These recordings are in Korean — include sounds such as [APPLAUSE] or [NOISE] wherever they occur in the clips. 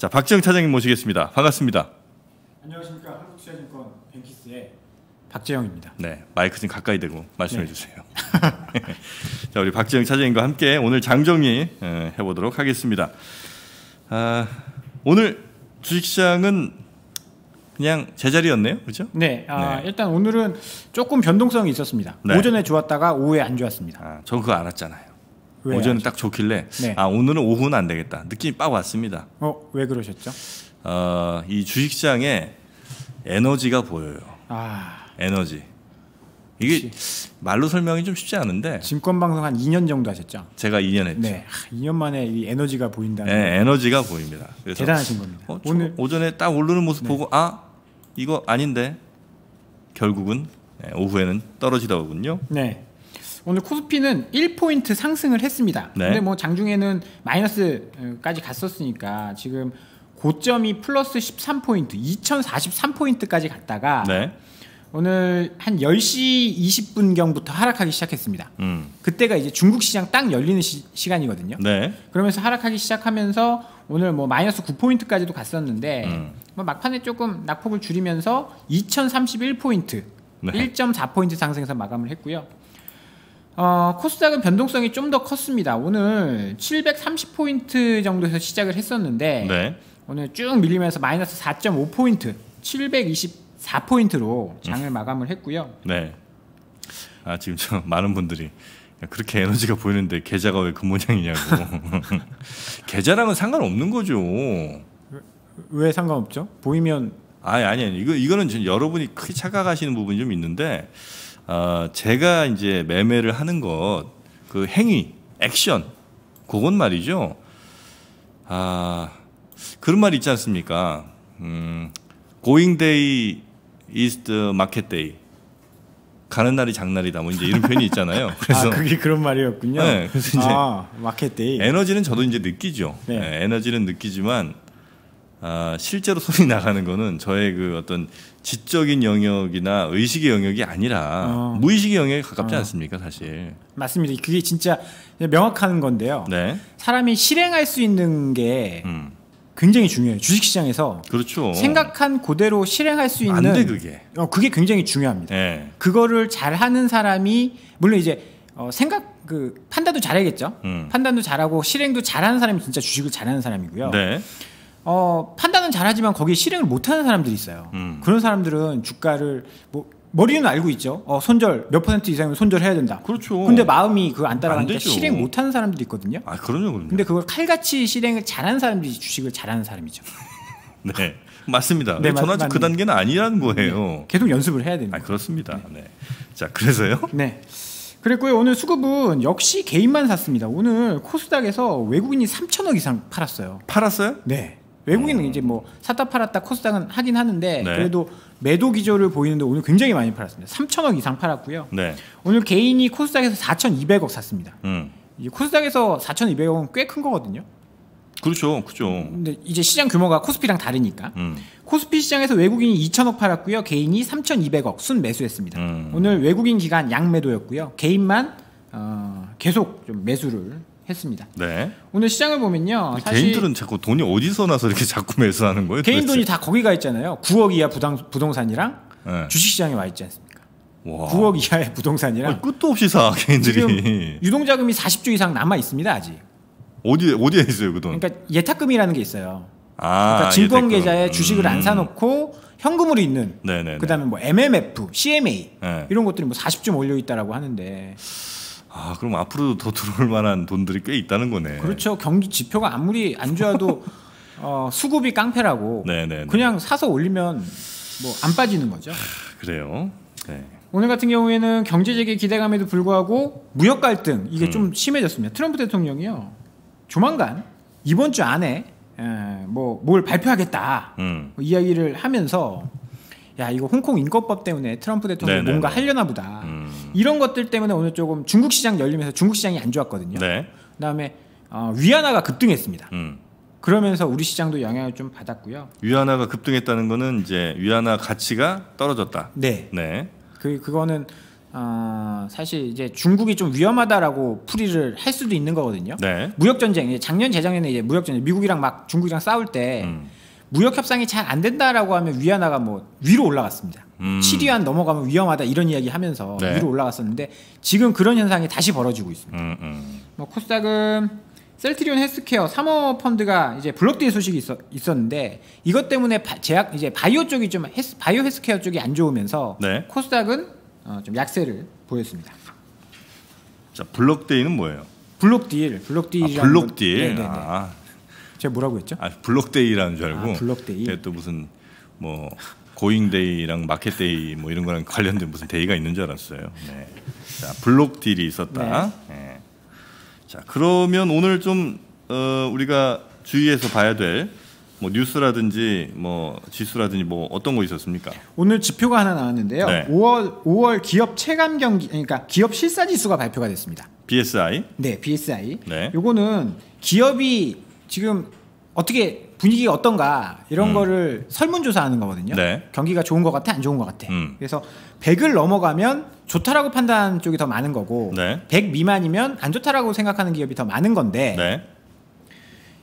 자, 박지영 차장님 모시겠습니다. 반갑습니다. 안녕하십니까 한국투자증권 뱅키스의 박재영입니다. 네, 마이크 좀 가까이 대고 말씀해 주세요. [LAUGHS] 자, 우리 박지영 차장님과 함께 오늘 장정리 에, 해보도록 하겠습니다. 아, 오늘 주식시장은 그냥 제자리였네요, 그렇죠? 네, 아, 네. 일단 오늘은 조금 변동성이 있었습니다. 네. 오전에 좋았다가 오후에 안 좋았습니다. 아, 저 그거 알았잖아요. 왜 오전에 알았죠? 딱 좋길래 네. 아 오늘은 오후는 안 되겠다 느낌이 빡 왔습니다. 어, 왜 그러셨죠? 어, 이 주식시장에 에너지가 보여요. 아, 에너지. 이게 말로 설명이 좀 쉽지 않은데 증권 방송 한 2년 정도 하셨죠? 제가 2년 했죠. 네, 아, 2년 만에 이 에너지가 보인다는 네, 에너지가 보입니다. 대단하신 겁니다. 어, 저- 오늘 오전에 딱 오르는 모습 보고 아 이거 아닌데 결국은 네, 오후에는 떨어지더군요. 네. 오늘 코스피는 1포인트 상승을 했습니다. 네. 근데 뭐 장중에는 마이너스까지 갔었으니까 지금 고점이 플러스 13포인트, 2043포인트까지 갔다가 네, 오늘 한 10시 20분경부터 하락하기 시작했습니다. 음, 그때가 이제 중국 시장 딱 열리는 시, 간이거든요 네, 그러면서 하락하기 시작하면서 오늘 뭐 마이너스 9포인트까지도 갔었는데 음. 뭐 막판에 조금 낙폭을 줄이면서 2031포인트, 네. 1.4포인트 상승해서 마감을 했고요. 어, 코스닥은 변동성이 좀 더 컸습니다. 오늘 730포인트 정도에서 시작을 했었는데 네, 오늘 쭉 밀리면서 마이너스 4.5포인트, 724포인트로 장을 마감을 했고요. 네. 아 지금 저 많은 분들이 야, 그렇게 에너지가 보이는데 계좌가 왜 그 모양이냐고. [LAUGHS] 계좌랑은 상관없는 거죠. 왜 상관없죠? 보이면 아니 아니 아니 이거 이거는 지금 여러분이 크게 착각하시는 부분이 좀 있는데 어, 제가 이제 매매를 하는 것 그 행위 액션 그건 말이죠. 아 그런 말 있지 않습니까? 음, going day is the market day. 가는 날이 장날이다. 뭐 이제 이런 표현이 있잖아요. [LAUGHS] 그래서 아, 그게 그런 말이었군요. 네, 그래서 이제 아, market day. 에너지는 저도 이제 느끼죠. 네. 네, 에너지는 느끼지만 아, 실제로 손이 나가는 거는 저의 그 어떤 지적인 영역이나 의식의 영역이 아니라 어. 무의식의 영역에 가깝지 어. 않습니까, 사실. 맞습니다. 그게 진짜 명확한 건데요. 네. 사람이 실행할 수 있는 게 음. 굉장히 중요해요. 주식시장에서 그렇죠. 생각한 그대로 실행할 수 있는 안돼 그게. 어, 그게 굉장히 중요합니다. 네. 그거를 잘 하는 사람이 물론 이제 어, 생각 그 판단도 잘해야겠죠. 음. 판단도 잘하고 실행도 잘하는 사람이 진짜 주식을 잘하는 사람이고요. 네. 어, 판단은 잘하지만 거기에 실행을 못하는 사람들이 있어요. 음. 그런 사람들은 주가를 뭐 머리는 알고 있죠. 어, 손절 몇 퍼센트 이상이면 손절해야 된다. 그렇죠. 근데 마음이 그거 안 따라가니까 안. 실행 못하는 사람들이 있거든요. 아, 그럼요, 그럼요. 근데 그걸 칼같이 실행을 잘하는 사람들이 주식을 잘하는 사람이죠. [LAUGHS] 네. 맞습니다. 네, 저는 맞- 아직 그. 단계는 아니라는 거예요. 계속 연습을 해야 됩니다. 아, 그렇습니다. 네. 자, 그래서요? [LAUGHS] 네. 그랬고요. 오늘 수급은 역시 개인만 샀습니다. 오늘 코스닥에서 외국인이 3천억 이상 팔았어요. 팔았어요? 네. 외국인은 이제 뭐 샀다 팔았다 코스닥은 하긴 하는데 네. 그래도 매도 기조를 보이는데 오늘 굉장히 많이 팔았습니다. 3천억 이상 팔았고요. 네. 오늘 개인이 코스닥에서 4,200억 샀습니다. 음. 이 코스닥에서 4,200억은 꽤 큰 거거든요. 그렇죠. 그죠. 근데 이제 시장 규모가 코스피랑 다르니까 음. 코스피 시장에서 외국인이 2천억 팔았고요. 개인이 3,200억 순 매수했습니다. 음. 오늘 외국인 기간 양매도였고요. 개인만 어, 계속 좀 매수를 했습니다. 네. 오늘 시장을 보면요. 개인들은 자꾸 돈이 어디서 나서 이렇게 자꾸 매수하는 거예요? 개인 도대체? 돈이 다 거기 가 있잖아요. 9억 이하 부당, 부동산이랑 네. 주식시장에 와 있지 않습니까? 와. 9억 이하의 부동산이랑 아니, 끝도 없이 사 개인들이 지금 유동 자금이 40조 이상 남아 있습니다 아직. 어디 어디에 있어요 그 돈? 그러니까 예탁금이라는 게 있어요. 아, 그러니까 증권. 계좌에 주식을 안 음. 사놓고 현금으로 있는. 네네. 그다음에 뭐 MMF, CMA 네. 이런 것들이 뭐 40조 몰려 있다라고 하는데 아 그럼 앞으로도 더 들어올 만한 돈들이 꽤 있다는 거네. 그렇죠 경기 지표가 아무리 안 좋아도 [LAUGHS] 어, 수급이 깡패라고 네네. 그냥 사서 올리면 뭐 안 빠지는 거죠. 그래요. 네. 오늘 같은 경우에는 경제 재개 기대감에도 불구하고 무역 갈등 이게 음. 좀 심해졌습니다. 트럼프 대통령이요 조만간 이번 주 안에 뭐 뭘 발표하겠다 음. 뭐 이야기를 하면서 야 이거 홍콩 인권법 때문에 트럼프 대통령. 뭔가 하려나 보다 음. 이런 것들 때문에 오늘 조금 중국 시장 열리면서 중국 시장이 안 좋았거든요. 네. 그다음에 어, 위안화가 급등했습니다. 음. 그러면서 우리 시장도 영향을 좀 받았고요. 위안화가 급등했다는 거는 이제 위안화 가치가 떨어졌다. 네, 네. 그 그거는 어, 사실 이제 중국이 좀 위험하다라고 풀이를 할 수도 있는 거거든요. 네. 무역 전쟁 작년 재작년에 이제 무역 전쟁 미국이랑 막 중국이랑 싸울 때 음. 무역 협상이 잘 안 된다라고 하면 위안화가 뭐 위로 올라갔습니다. 음. 7위안 넘어가면 위험하다 이런 이야기 하면서 네. 위로 올라갔었는데 지금 그런 현상이 다시 벌어지고 있습니다. 음, 음. 뭐 코스닥은 셀트리온 헬스케어 사모 펀드가 이제 block day 소식이 있었, 있었는데 이것 때문에 바, 제약 이제 바이오 쪽이 좀 헬스, 바이오 헬스케어 쪽이 안 좋으면서 네. 코스닥은 어, 좀 약세를 보였습니다. 자, block day는 뭐예요? 블록딜, 아, 블록딜이라는 블록딜. 건- 네네네. 아, 제가 뭐라고 했죠? 아, block day라는 줄 알고. 아, block day. 또 무슨 뭐 going day랑 market day 뭐 이런 거랑 관련된 무슨 day가 있는 줄 알았어요. 네. 자, block deal이 있었다. 네. 자, 그러면 오늘 좀 어, 우리가 주의해서 봐야 될 뭐 뉴스라든지 뭐 지수라든지 뭐 어떤 거 있었습니까? 오늘 지표가 하나 나왔는데요. 네. 5월 5월 기업 체감 경기 그러니까 기업 실사 지수가 발표가 됐습니다. BSI. 네, BSI. 네. 요거는 기업이 지금 어떻게 분위기가 어떤가 이런 음. 거를 설문조사하는 거거든요. 네. 경기가 좋은 것 같아, 안 좋은 것 같아. 음. 그래서 100을 넘어가면 좋다라고 판단 쪽이 더 많은 거고, 네. 100 미만이면 안 좋다라고 생각하는 기업이 더 많은 건데, 네.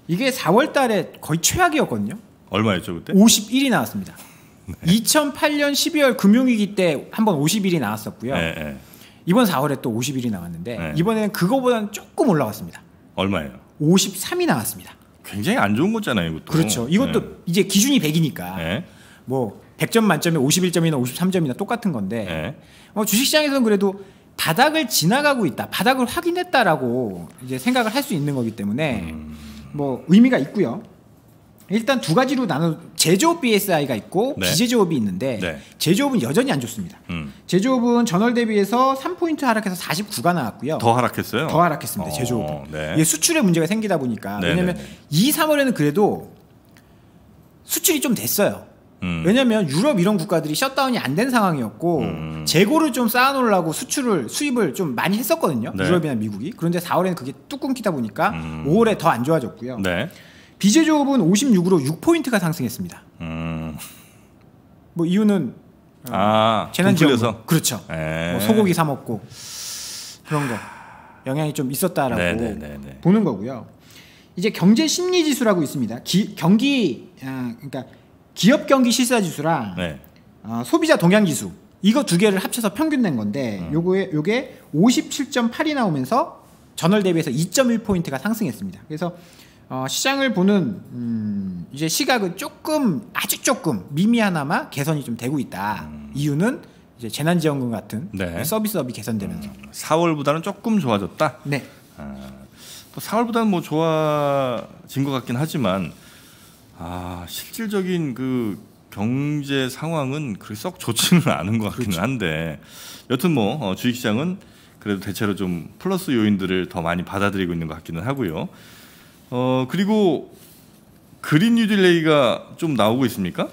이게 4월 달에 거의 최악이었거든요. 얼마였죠 그때? 51이 나왔습니다. 네. 2008년 12월 금융위기 때 한 번 51이 나왔었고요. 네, 네. 이번 4월에 또 51이 나왔는데 네. 이번에는 그거보다는 조금 올라갔습니다. 얼마예요? 53이 나왔습니다. 굉장히 안 좋은 거잖아요, 이것도. 그렇죠. 이것도 네. 이제 기준이 100이니까 네. 뭐 100점 만점에 51점이나 53점이나 똑같은 건데 네. 어, 주식시장에서는 그래도 바닥을 지나가고 있다, 바닥을 확인했다라고 이제 생각을 할 수 있는 거기 때문에 음. 뭐 의미가 있고요. 일단 두 가지로 나눠 제조업 BSI가 있고 네. 비제조업이 있는데 네. 제조업은 여전히 안 좋습니다. 음. 제조업은 전월 대비해서 3포인트 하락해서 49가 나왔고요. 더 하락했어요. 더 하락했습니다. 어, 제조업은. 네. 이게 수출에 문제가 생기다 보니까 네, 왜냐면 네, 네. 2, 3월에는 그래도 수출이 좀 됐어요. 음. 왜냐면 유럽 이런 국가들이 셧다운이 안 된 상황이었고 음. 재고를 좀 쌓아놓으려고 수출을 수입을 좀 많이 했었거든요. 네. 유럽이나 미국이. 그런데 4월에는 그게 뚝 끊기다 보니까 음. 5월에 더 안 좋아졌고요. 네. 비제조업은 56으로 6포인트가 상승했습니다. 음. 뭐 이유는 아, 재난지원금. 그렇죠. 네. 뭐 소고기 사 먹고 그런 거 영향이 좀 있었다라고 네, 네, 네, 네. 보는 거고요. 이제 경제 심리 지수라고 있습니다. 기, 경기 아, 그러니까 기업 경기 실사 지수랑 네. 어, 소비자 동향 지수 이거 두 개를 합쳐서 평균 낸 건데 음. 요거에 요게 57.8이 나오면서 전월 대비해서 2.1 포인트가 상승했습니다. 그래서 어, 시장을 보는 음, 이제 시각은 조금 아주 조금 미미하나마 개선이 좀 되고 있다. 이유는 이제 재난지원금 같은 음. 네. 서비스업이 개선되면서. 4월보다는 조금 좋아졌다. 네. 또 4월보다는 뭐 좋아진 것 같긴 하지만 아 실질적인 그 경제 상황은 그렇게 썩 좋지는 [LAUGHS] 않은 것 같기는 그렇죠. 한데 여튼 뭐 어, 주식시장은 그래도 대체로 좀 플러스 요인들을 더 많이 받아들이고 있는 것 같기는 하고요. 어 그리고 그린 뉴딜 얘기가 좀 나오고 있습니까?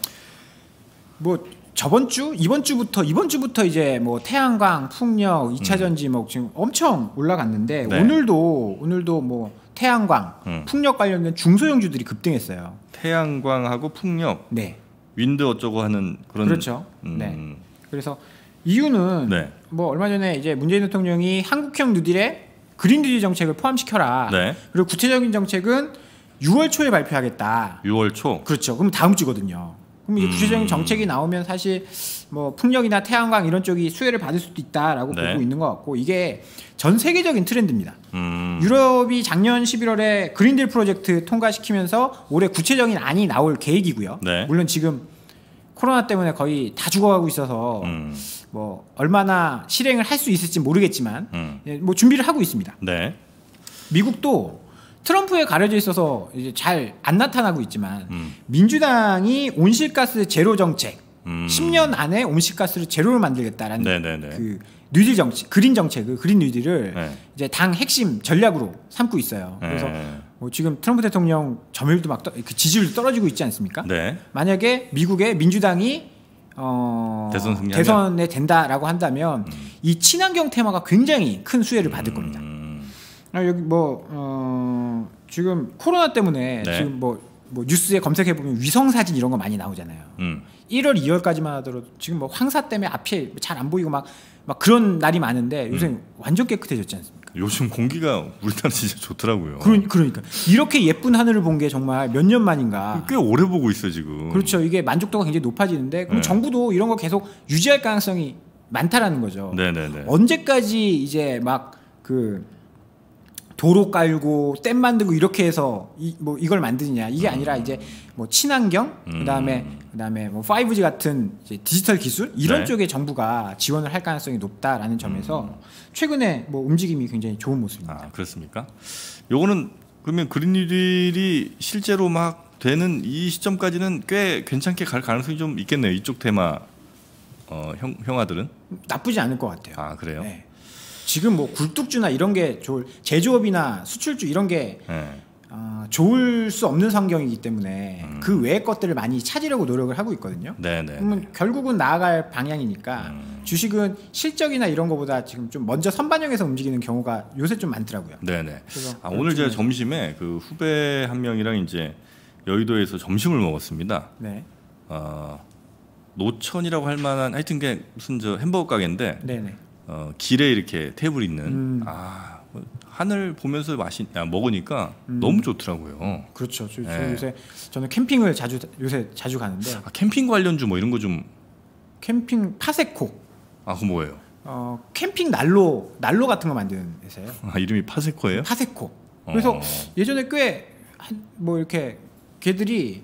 뭐 저번 주 이번 주부터 이번 주부터 이제 뭐 태양광, 풍력, 2차 전지 뭐 지금 엄청 올라갔는데 음. 네. 오늘도 오늘도 뭐 태양광, 음. 풍력 관련된 중소형주들이 급등했어요. 태양광하고 풍력, 네. 윈드 어쩌고 하는 그런 그렇죠. 음, 네. 그래서 이유는 네. 뭐 얼마 전에 이제 문재인 대통령이 한국형 뉴딜에 그린 뉴딜 정책을 포함시켜라. 네. 그리고 구체적인 정책은 6월 초에 발표하겠다. 6월 초. 그렇죠. 그럼 다음 주거든요. 그럼 이제 음. 구체적인 정책이 나오면 사실 뭐 풍력이나 태양광 이런 쪽이 수혜를 받을 수도 있다라고 네. 보고 있는 것 같고 이게 전 세계적인 트렌드입니다. 음, 유럽이 작년 11월에 그린딜 프로젝트 통과시키면서 올해 구체적인 안이 나올 계획이고요. 네. 물론 지금 코로나 때문에 거의 다 죽어가고 있어서 음, 뭐 얼마나 실행을 할 수 있을지 모르겠지만 음. 예, 뭐 준비를 하고 있습니다. 네. 미국도 트럼프에 가려져 있어서 이제 잘 안 나타나고 있지만 음. 민주당이 온실가스 제로 정책 음. 10년 안에 온실가스를 제로로 만들겠다라는 네네네. 그 뉴딜 정책, 그린 정책, 그 그린 뉴딜을 네. 이제 당 핵심 전략으로 삼고 있어요. 그래서 네. 뭐 지금 트럼프 대통령 점유율도 막 떠, 그 지지율도 떨어지고 있지 않습니까? 네. 만약에 미국의 민주당이 어, 대선 승리하면? 대선에 된다라고 한다면 이 친환경 테마가 굉장히 큰 수혜를 받을 겁니다. 음, 아, 여기 뭐 어, 지금 코로나 때문에 네. 지금 뭐, 뭐 뉴스에 검색해 보면 위성 사진 이런 거 많이 나오잖아요. 음. 1월, 2월까지만 하더라도 지금 뭐 황사 때문에 앞이 잘 안 보이고 막 막 그런 날이 많은데 요새 완전 깨끗해졌지 않습니까? 요즘 공기가 우리나라 진짜 좋더라고요. 그러, 그러니까 이렇게 예쁜 하늘을 본 게 정말 몇 년 만인가. 꽤 오래 보고 있어 지금. 그렇죠. 이게 만족도가 굉장히 높아지는데 그럼 네. 정부도 이런 거 계속 유지할 가능성이 많다라는 거죠. 네네네. 언제까지 이제 막 그 도로 깔고 댐 만들고 이렇게 해서 이, 뭐 이걸 만드느냐 이게 아니라 이제 뭐 친환경 그다음에 그다음에 뭐 5G 같은 이제 디지털 기술 이런 네. 쪽에 정부가 지원을 할 가능성이 높다라는 점에서 최근에 뭐 움직임이 굉장히 좋은 모습입니다. 아 그렇습니까? 요거는 그러면 그린뉴딜이 실제로 막 되는 이 시점까지는 꽤 괜찮게 갈 가능성이 좀 있겠네요. 이쪽 테마 어, 형, 형아들은 나쁘지 않을 것 같아요. 아 그래요? 네. 지금 뭐 굴뚝주나 이런 게 좋을 제조업이나 수출주 이런 게 네. 어, 좋을 수 없는 환경이기 때문에 음. 그 외의 것들을 많이 찾으려고 노력을 하고 있거든요. 네네. 그러면 결국은 나아갈 방향이니까 음. 주식은 실적이나 이런 거보다 지금 좀 먼저 선반영해서 움직이는 경우가 요새 좀 많더라고요. 네네. 그래서 아, 오늘 제가 점심에 그 후배 한 명이랑 이제 여의도에서 점심을 먹었습니다. 네, 어, 노천이라고 할 만한 하여튼 게 무슨 저 햄버거 가게인데 네, 네. 어, 길에 이렇게 테이블 있는 음. 아 뭐, 하늘 보면서 마시 아, 먹으니까 음. 너무 좋더라고요. 그렇죠. 저, 저 네. 요새 저는 캠핑을 자주 요새 자주 가는데 아, 캠핑 관련주 뭐 이런 거 좀 캠핑 파세코, 아, 그 뭐예요? 어, 캠핑 난로 난로 같은 거 만드는 회사예요. 아, 이름이 파세코예요? 파세코. 그래서 어. 예전에 꽤 뭐 이렇게 걔들이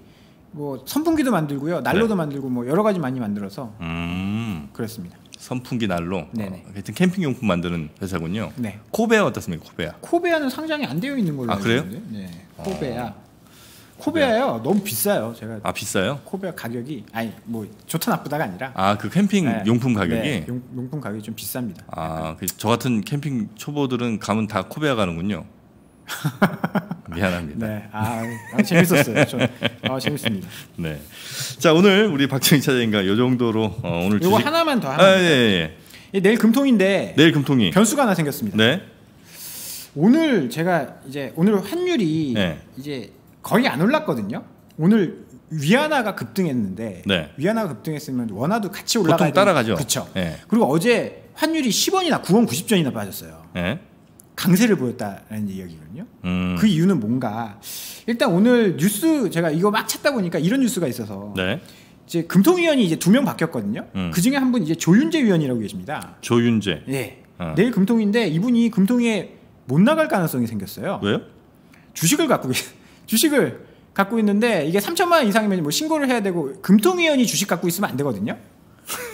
뭐 선풍기도 만들고요, 난로도 네. 만들고 뭐 여러 가지 많이 만들어서 음, 그렇습니다. 선풍기 난로. 네네. 어, 하여튼 캠핑 용품 만드는 회사군요. 네. 코베아 어떻습니까? 코베아. 코베아는 상장이 안 되어 있는 걸로 아, 그래요? 네. 코베아. 코베아요. 너무 비싸요. 제가 아 비싸요? 코베아 가격이 아니 뭐 좋다 나쁘다가 아니라 아 그 캠핑 네. 용품 가격이. 네, 용, 용품 가격이 좀 비쌉니다. 아, 그저 같은 캠핑 초보들은 가면 다 코베아 가는군요. [LAUGHS] 미안합니다. 네. 네. 아, 아, 재밌었어요. 저, 아, 재밌습니다. [LAUGHS] 자 오늘 우리 박정희 차장님과 이 정도로 어, 오늘 이거 주식. 하나만 더 아, 하나. 예, 예. 예, 내일 금통인데 내일 금통이. 변수가 하나 생겼습니다. 네. 오늘 제가 이제 오늘 환율이 네. 이제 거의 안 올랐거든요. 오늘 위안화가 급등했는데 네. 위안화가 급등했으면 원화도 같이 보통 올라가야 따라가죠. 그렇죠. 예. 그리고 어제 환율이 10원이나 9원 90전이나 빠졌어요. 예. 강세를 보였다라는 이야기거든요. 음. 그 이유는 뭔가 일단 오늘 뉴스 제가 이거 막 찾다 보니까 이런 뉴스가 있어서 네. 이제 금통위원이 이제 두 명 바뀌었거든요. 음. 그 중에 한 분 이제 조윤재 위원이라고 계십니다. 조윤재. 예. 어. 내일 금통인데 이분이 금통위에 못 나갈 가능성이 생겼어요. 왜요? 주식을 갖고 계시, [LAUGHS] 주식을 갖고 있는데 이게 3천만 원 이상이면 뭐 신고를 해야 되고 금통위원이 주식 갖고 있으면 안 되거든요.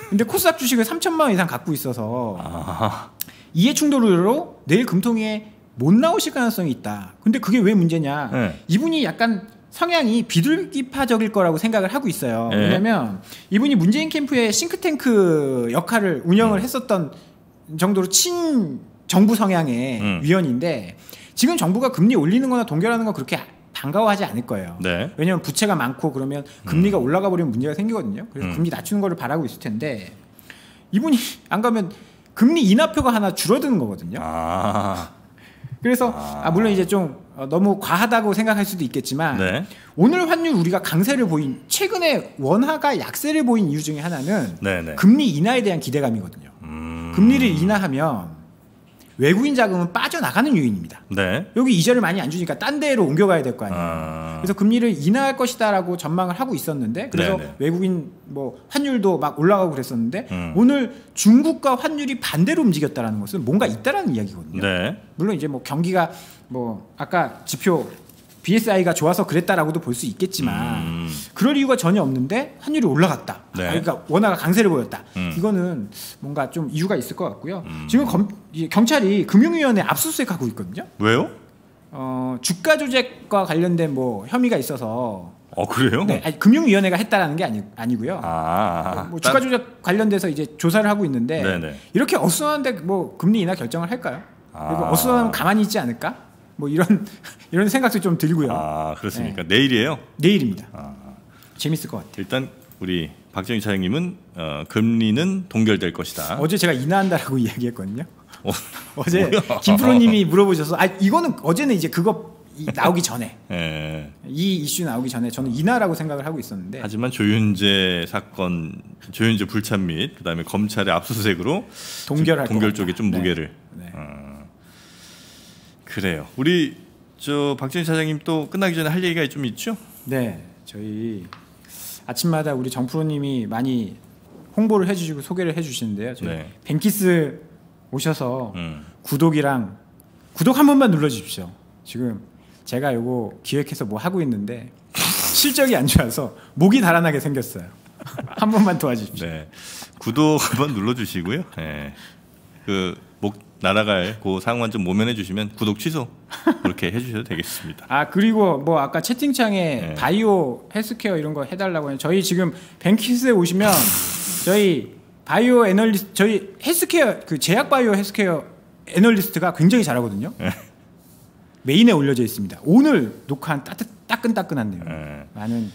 근데 코스닥 주식을 3천만 원 이상 갖고 있어서 아. 이해 충돌로 내일 금통위에 못 나오실 가능성이 있다. 근데 그게 왜 문제냐? 네. 이분이 약간 성향이 비둘기파적일 거라고 생각을 하고 있어요. 네. 왜냐면 이분이 문재인 캠프의 싱크탱크 역할을 운영을 했었던 정도로 친 정부 성향의 음. 위원인데 지금 정부가 금리 올리는 거나 동결하는 거 그렇게 반가워하지 않을 거예요. 네. 왜냐면 부채가 많고 그러면 금리가 올라가 버리면 문제가 생기거든요. 그래서 음. 금리 낮추는 거를 바라고 있을 텐데 이분이 [LAUGHS] 안 가면 금리 인하표가 하나 줄어드는 거거든요. 아. 그래서 아. 아, 물론 이제 좀 어, 너무 과하다고 생각할 수도 있겠지만 네. 오늘 환율 우리가 강세를 보인 최근에 원화가 약세를 보인 이유 중에 하나는 네네. 금리 인하에 대한 기대감이거든요. 음. 금리를 인하하면 외국인 자금은 빠져나가는 요인입니다. 네. 여기 이자를 많이 안 주니까 딴 데로 옮겨가야 될 거 아니에요. 아. 그래서 금리를 인하할 것이다라고 전망을 하고 있었는데 그래서 네네. 외국인 뭐 환율도 막 올라가고 그랬었는데 음. 오늘 중국과 환율이 반대로 움직였다라는 것은 뭔가 있다라는 이야기거든요. 네. 물론 이제 뭐 경기가 뭐 아까 지표 BSI가 좋아서 그랬다라고도 볼 수 있겠지만 음. 그럴 이유가 전혀 없는데 환율이 올라갔다. 네. 아, 그러니까 원화가 강세를 보였다. 음. 이거는 뭔가 좀 이유가 있을 것 같고요. 음. 지금 검, 이 경찰이 금융위원회 압수수색하고 있거든요. 왜요? 어, 주가 조작과 관련된 뭐 혐의가 있어서 어 그래요? 네, 아니, 금융위원회가 했다라는 게 아니, 아니고요. 아. 뭐 주가 조작 관련돼서 이제 조사를 하고 있는데 네네. 이렇게 어수선한데 뭐 금리 인하 결정을 할까요? 그리고 아. 어수선하면 가만히 있지 않을까? 뭐 이런 [LAUGHS] 이런 생각도 좀 들고요. 아 그렇습니까? 내일이에요. 내일입니다. 아. 재밌을 것 같아요. 일단 우리 박정희 차장님은 어, 금리는 동결될 것이다. 어제 제가 인하한다라고 [LAUGHS] 이야기했거든요. 어, [LAUGHS] 어제? 김프로님이 물어보셔서 아 이거는 어제는 이제 그거 이- 나오기 전에 예. 이 이슈 나오기 전에 저는 인하라고 생각을 하고 있었는데 하지만 조윤재 사건, 조윤재 불참 및 그다음에 검찰의 압수수색으로 동결할 동결 것 쪽에. 좀 네. 무게를 네. 그래요. 우리 저 박정희 사장님 또 끝나기 전에 할 얘기가 좀 있죠? 네, 저희 아침마다 우리 정프로님이 많이 홍보를 해주시고 소개를 해주시는데요. 저희 네. 뱅키스 오셔서 음. 구독이랑 구독 한 번만 눌러주십시오. 지금 제가 요거 기획해서 뭐 하고 있는데 실적이 안 좋아서 목이 달아나게 생겼어요. [LAUGHS] 한 번만 도와주십시오. 네. 구독 한번 눌러주시고요. 예. 그 목 날아갈 그 상황만 좀 모면해 주시면 구독 취소 그렇게 해주셔도 되겠습니다. 아 그리고 뭐 아까 채팅창에 네. 바이오 헬스케어 이런 거 해달라고 해요. 저희 지금 뱅키스에 오시면 저희 바이오 애널리스트 저희 헬스케어 그 제약 바이오 헬스케어 애널리스트가 굉장히 잘하거든요. 네. 메인에 올려져 있습니다. 오늘 녹화한 따뜻 따끈따끈한 내용. 예. 많은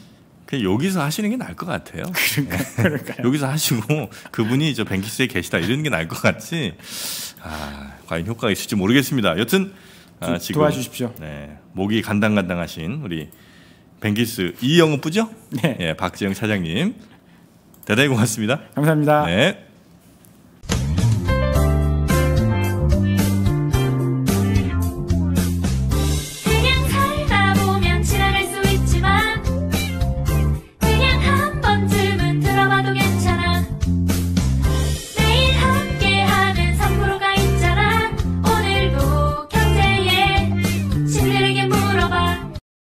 그냥 여기서 하시는 게 나을 것 같아요. [LAUGHS] 그러니까요. 여기서 하시고 [LAUGHS] 그분이 저 뱅키스에 계시다 이러는 게 나을 것 같지. 아, 과연 효과가 있을지 모르겠습니다. 여튼 아, 도- 지금 도와주십시오. 네, 목이 간당간당하신 우리 뱅키스 이영우 뿌죠? 네. 예, 박재영 차장님 대단히 고맙습니다. 감사합니다. 네.